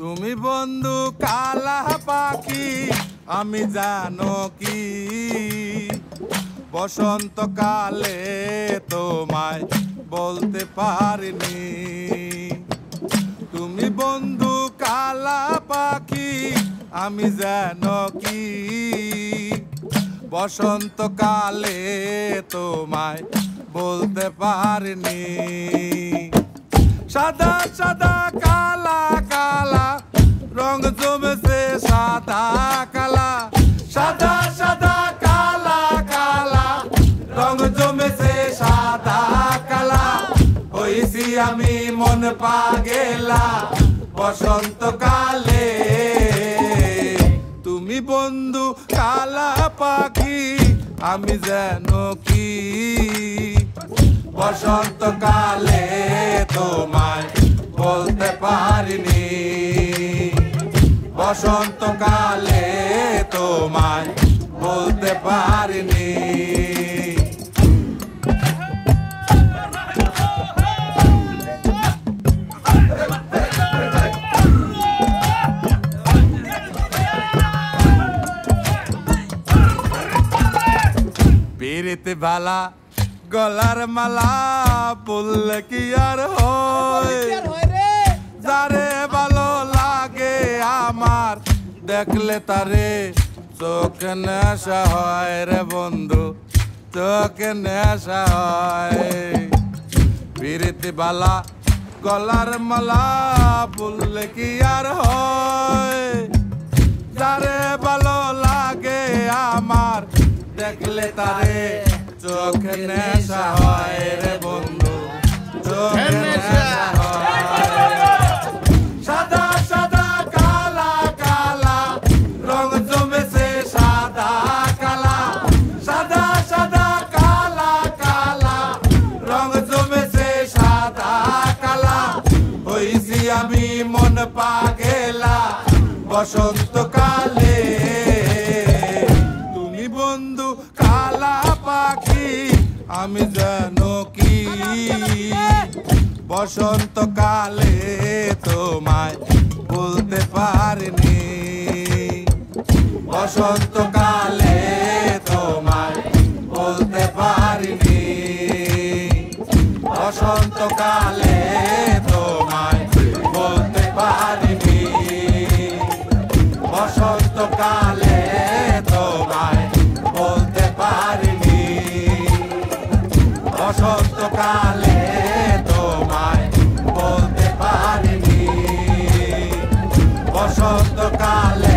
তুমি বন্ধু কালা পাখি, আমি জানো কি? বসন্তকালে তোমায় বলতে পারিনি। তুমি বন্ধু কালা পাখি, আমি জানো কি? বসন্তকালে তোমায় বলতে পারিনি। সাদা সাদা কালা আমি মন পাগেলা, বসন্তকালে। তুমি বন্ধু কালা পাখি, আমি যেন কি? বসন্তকালে তোমায় বলতে পারিনি। বসন্তকালে তোমায় বলতে পারিনি। পিরিতে ভালা গলার মালা বললে কি আর হয়? যারে ভালো লাগে আমার দেখলে তারে চোখ নেশা হয় রে বন্ধু চোখ নেশা হয়। পিরিতি বালা গলার মালা বললে কি আর হয়? যারে তারে চোখ নেশা হয় রে বন্ধু চোখ নেশা। সাদা সাদা কালা কালা রং জমেছে সাদা কালা। সাদা সাদা কালা কালা রং জমেছে সাদা কালা। হইছি আমি মন পাগেলা বসন্তকালে আমি যেন কি? বসন্তকালে তোমায় বলতে পারিনি। বসন্তকালে তোমায় বলতে পারিনি। বসন্তকালে তোমায় বলতে পারিনি। বসন্তকাল অসন্তকালে তোমায় বলতে পারিনি। অসন্তকালে